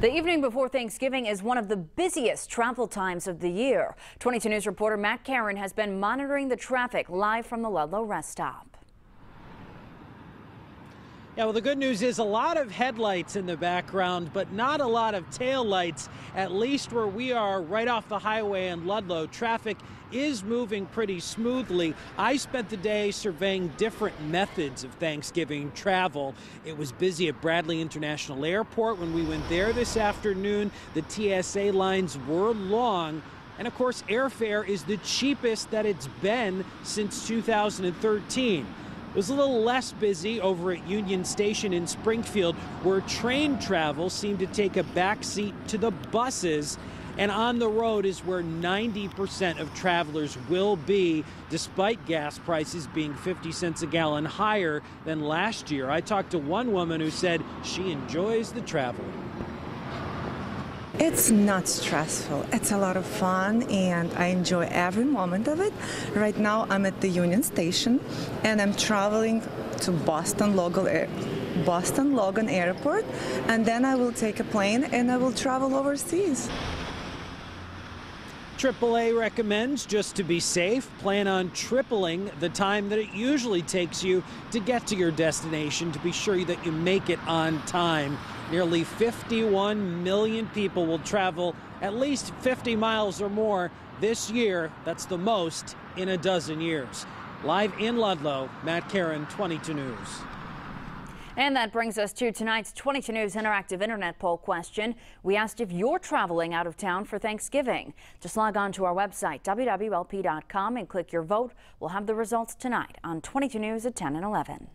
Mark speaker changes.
Speaker 1: The evening before Thanksgiving is one of the busiest travel times of the year. 22 News reporter Matt Karen has been monitoring the traffic live from the Ludlow rest stop.
Speaker 2: Yeah, well, the good news is a lot of headlights in the background, but not a lot of tail lights, at least where we are right off the highway in Ludlow. Traffic is moving pretty smoothly. I spent the day surveying different methods of Thanksgiving travel. It was busy at Bradley International Airport when we went there this afternoon. The TSA lines were long. And of course, airfare is the cheapest that it's been since 2013. It was a little less busy over at Union Station in Springfield, where train travel seemed to take a backseat to the buses. And on the road is where 90% of travelers will be, despite gas prices being 50 cents a gallon higher than last year. I talked to one woman who said she enjoys the travel.
Speaker 3: It's not stressful. It's a lot of fun and I enjoy every moment of it. Right now I'm at the Union Station and I'm traveling to Boston Logan, Boston Logan Airport and then I will take a plane and I will travel overseas.
Speaker 2: AAA recommends just to be safe, plan on tripling the time that it usually takes you to get to your destination to be sure that you make it on time. Nearly 51 million people will travel at least 50 miles or more this year. That's the most in a dozen years. Live in Ludlow, Matt Karen, 22 News.
Speaker 1: And that brings us to tonight's 22 News Interactive Internet poll question. We asked if you're traveling out of town for Thanksgiving. Just log on to our website, WWLP.com, and click your vote. We'll have the results tonight on 22 News at 10 and 11.